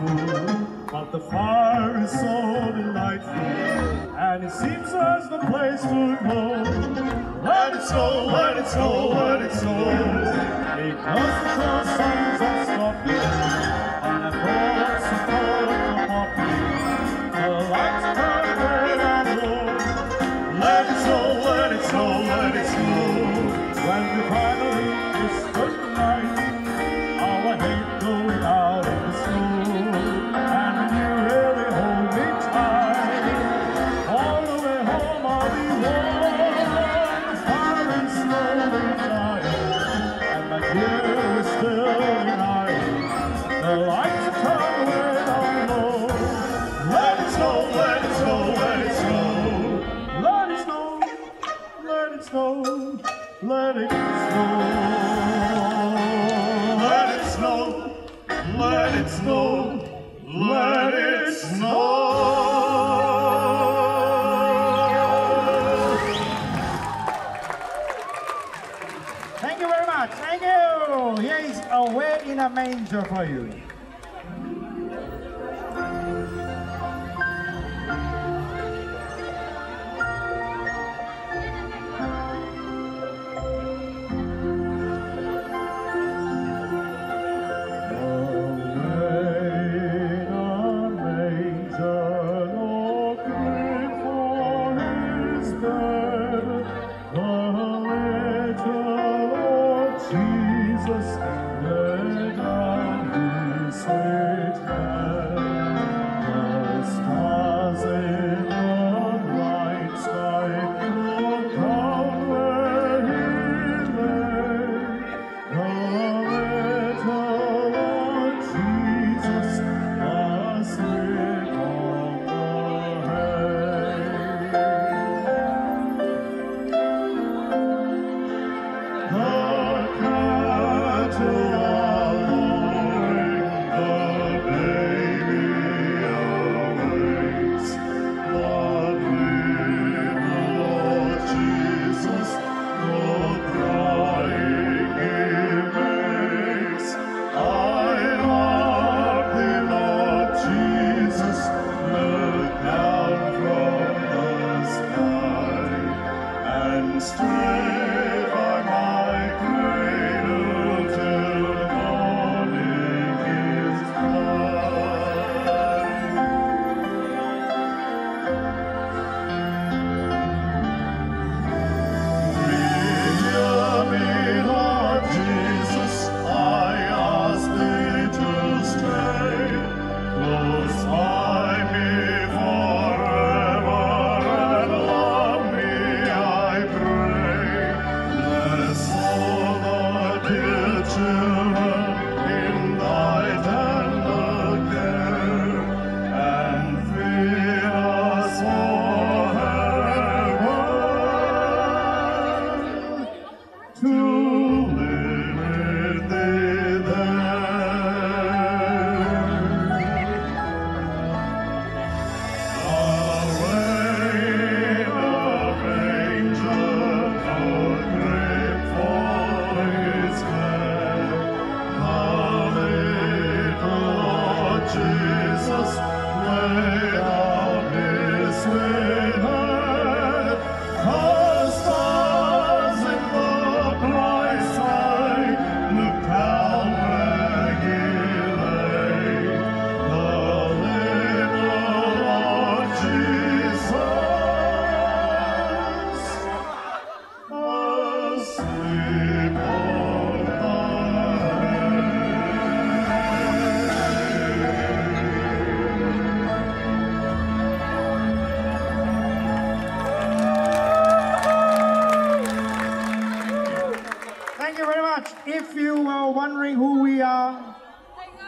Thank.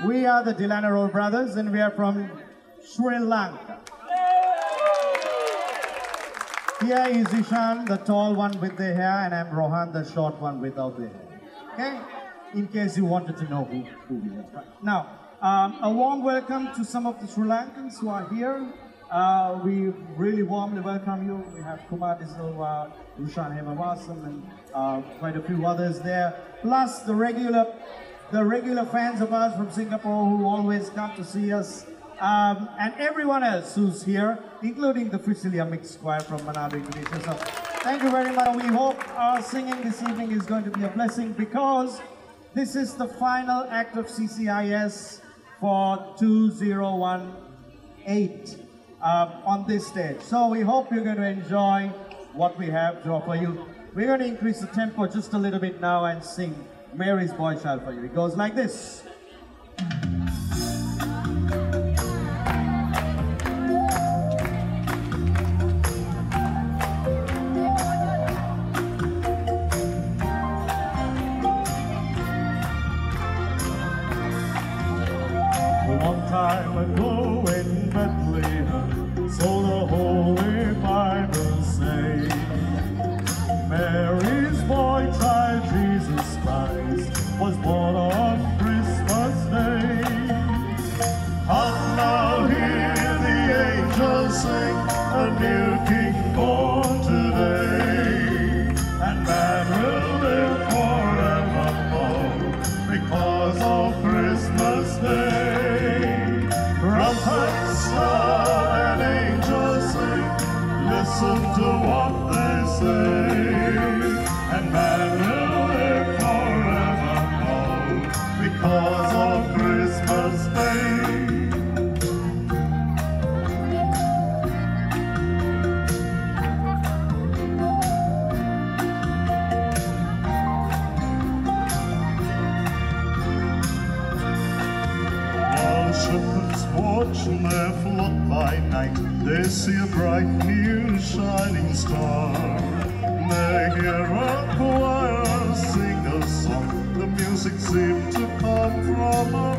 We are the De Lanerolle brothers and we are from Sri Lanka. Here is Ishan, the tall one with the hair, and I'm Rohan, the short one without the hair. Okay? In case you wanted to know who, who we are. Now, um, a warm welcome to some of the Sri Lankans who are here. Uh, we really warmly welcome you. We have Kumar De Silva, uh, Rushan Hemawasam, and uh, quite a few others there. Plus the regular the regular fans of ours from Singapore who always come to see us, um, and everyone else who's here, including the Fricilia Mixed Choir from Manado, Indonesia. So thank you very much. We hope our singing this evening is going to be a blessing because this is the final act of CCIS for 2018 um, on this stage. So we hope you're going to enjoy what we have to offer you. We're going to increase the tempo just a little bit now and sing Mary's Boy Child for you. It goes like this. Listen to what they say, and man will live forevermore because of Christmas Day. While shepherds watch their flock by night, they see a bright new. They hear a choir sing a song, the music seems to come from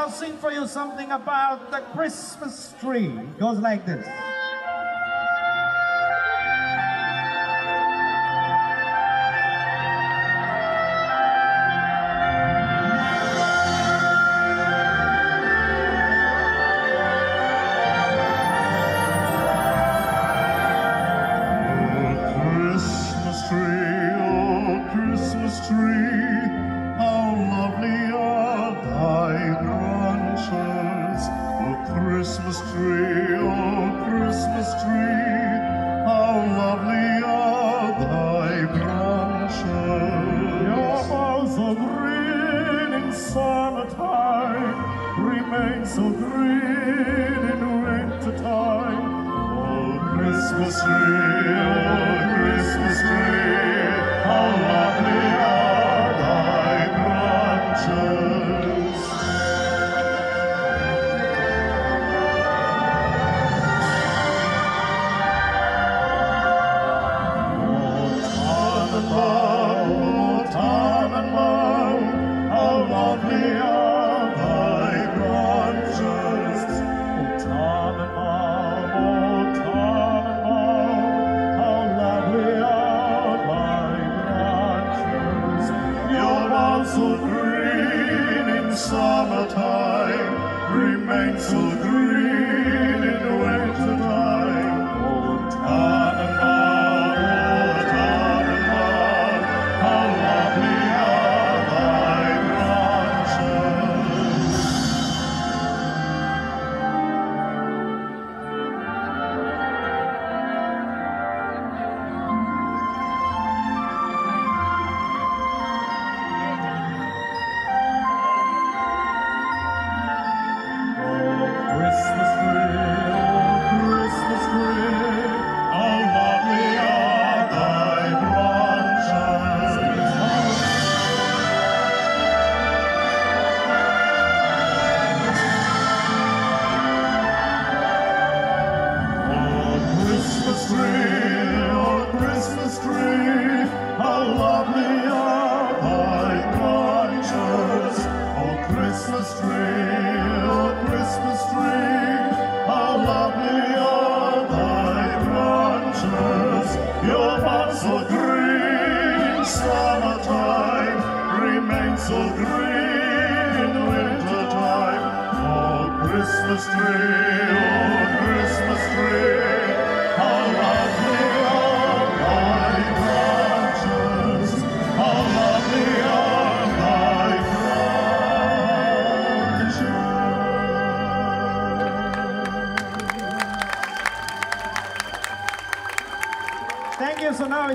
Now sing for you something about the Christmas tree. It goes like this.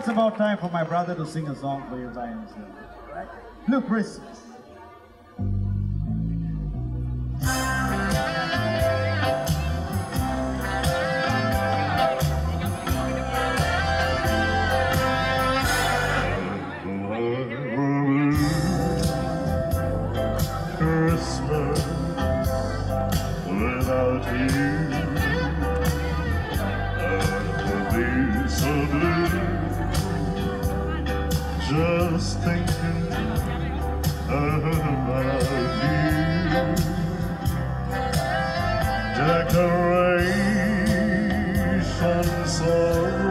it's about time for my brother to sing a song for you guys. Right? Blue Christmas. like a race sun.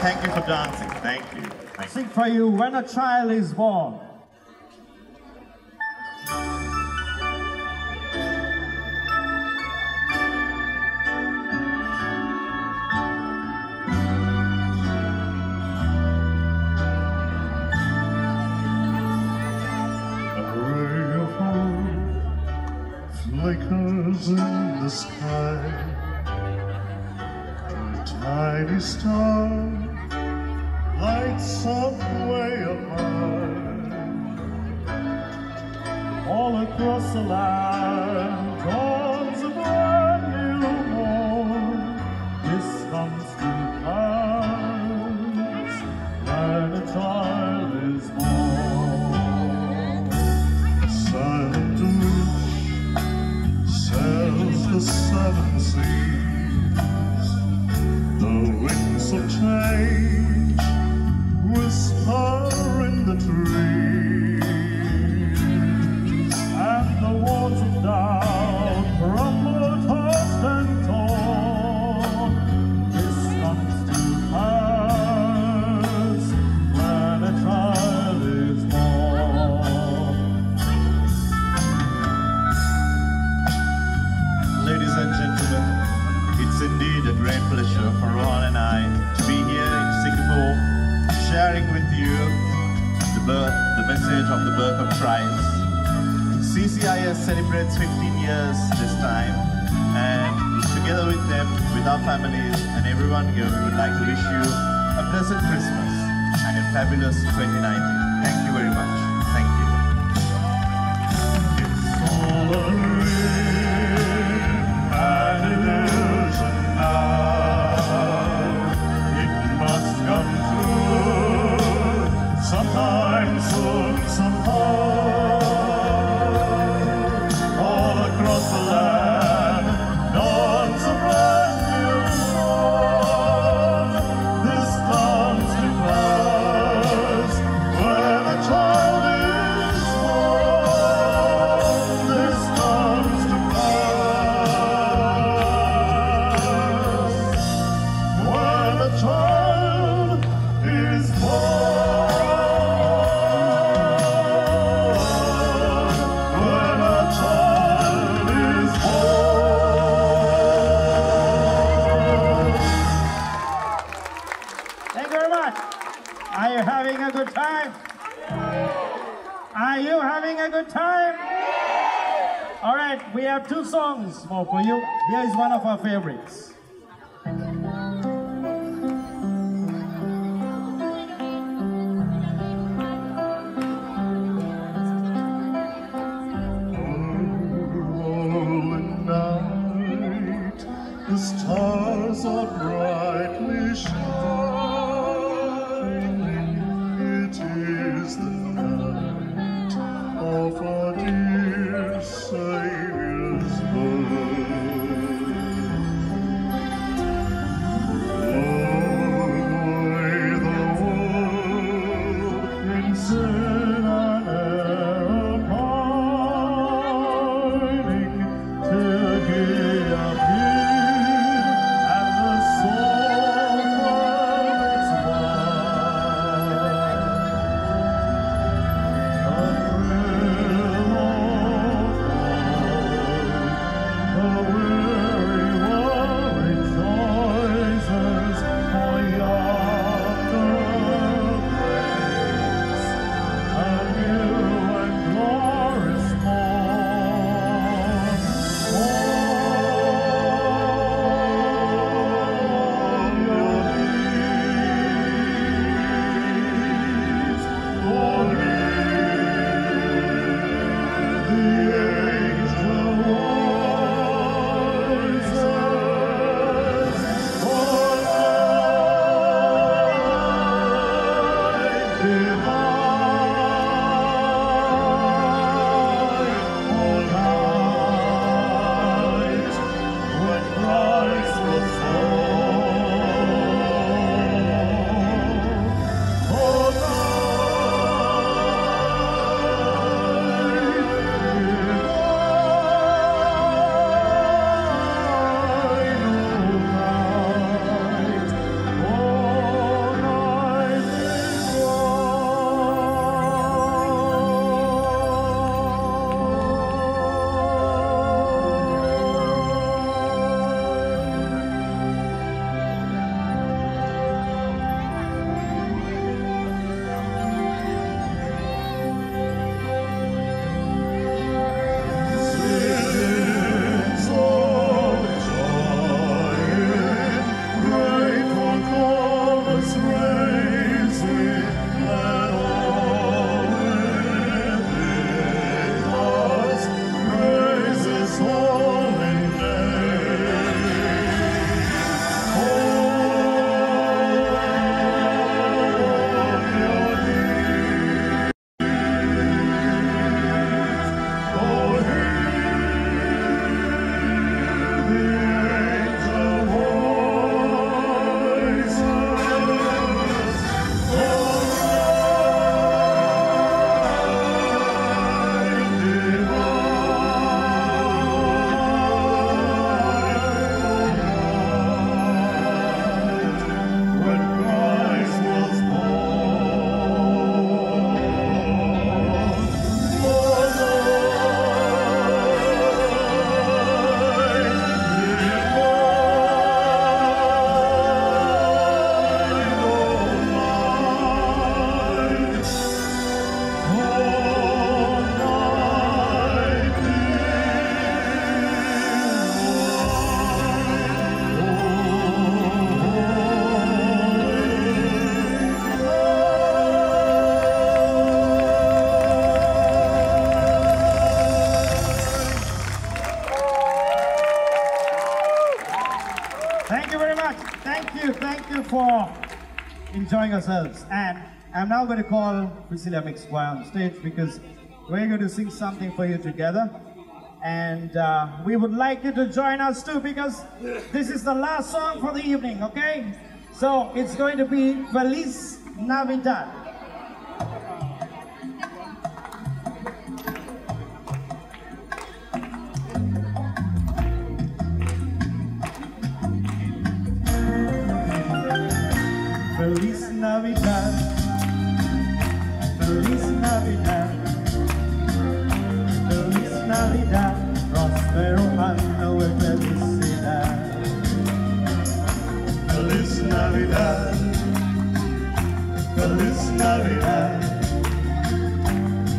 thank you for dancing. Thank you. Thank you. Sing for you when a child is born. the seven seas, the winds of change whisper in the trees. time? Are you having a good time? All right, we have two songs more for you. Here is one of our favorites. enjoying ourselves, And I'm now going to call Fricilia Mix on stage because we're going to sing something for you together. And uh, we would like you to join us too because this is the last song for the evening, okay? So it's going to be Feliz Navidad. Prospero e Feliz Navidad Feliz Navidad.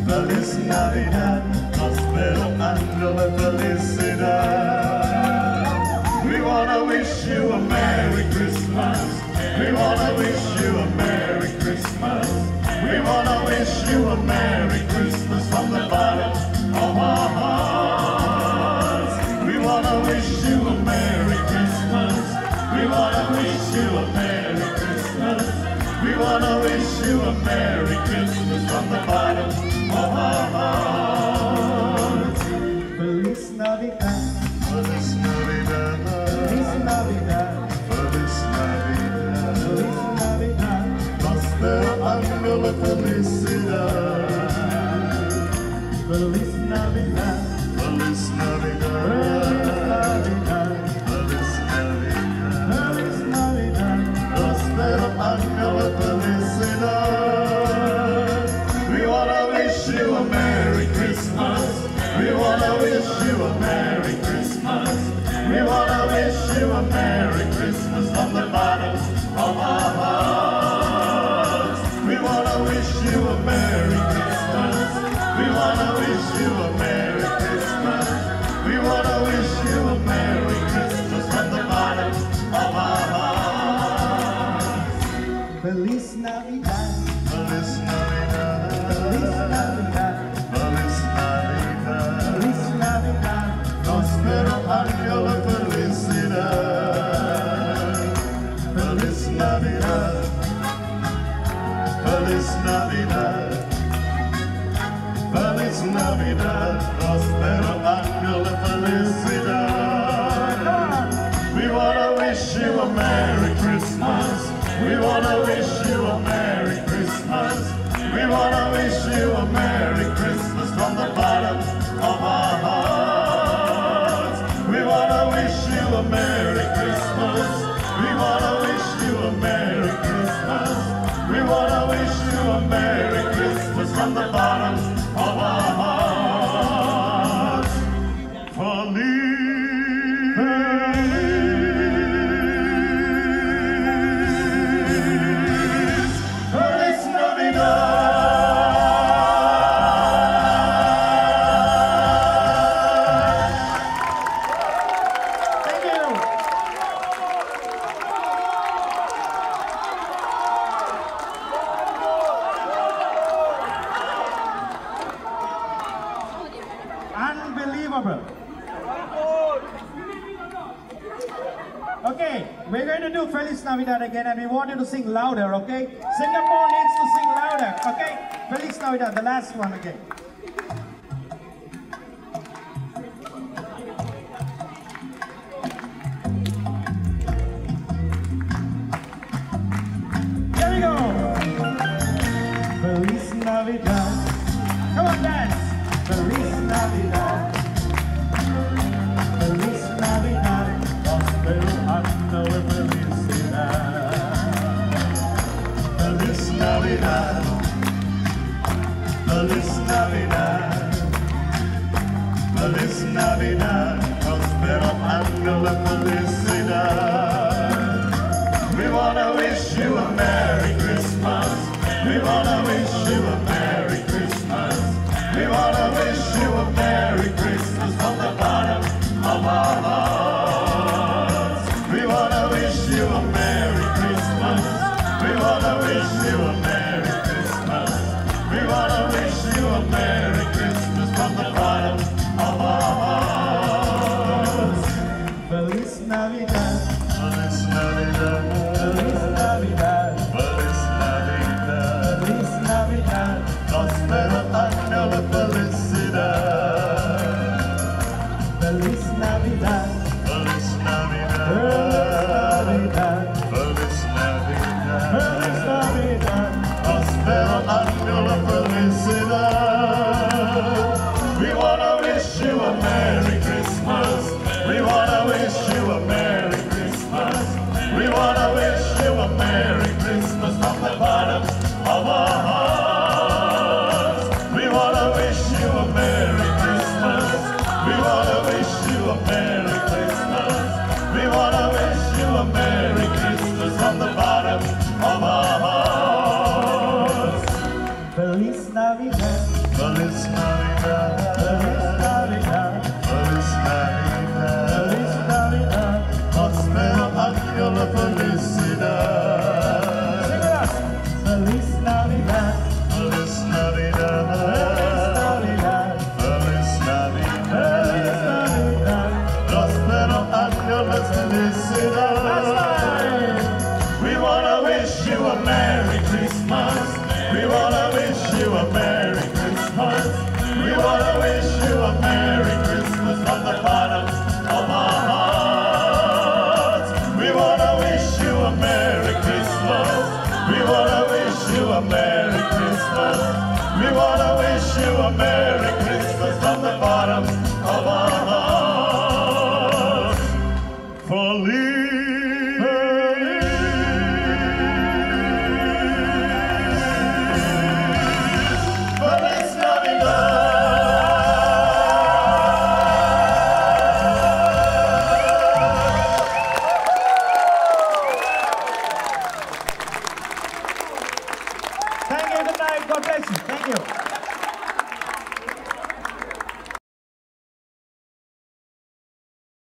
Feliz Navidad Prospero e We wanna wish you a Merry Christmas. We wanna wish you a Merry Christmas. We wanna wish you a Merry Felicidade, felicidade. We wanna wish you a Merry Christmas. We wanna wish you a Merry Christmas. We wanna Navidad again and we want you to sing louder, okay? Singapore needs to sing louder, okay? Feliz Navidad, the last one again. Navidad, feliz Navidad, prosperos año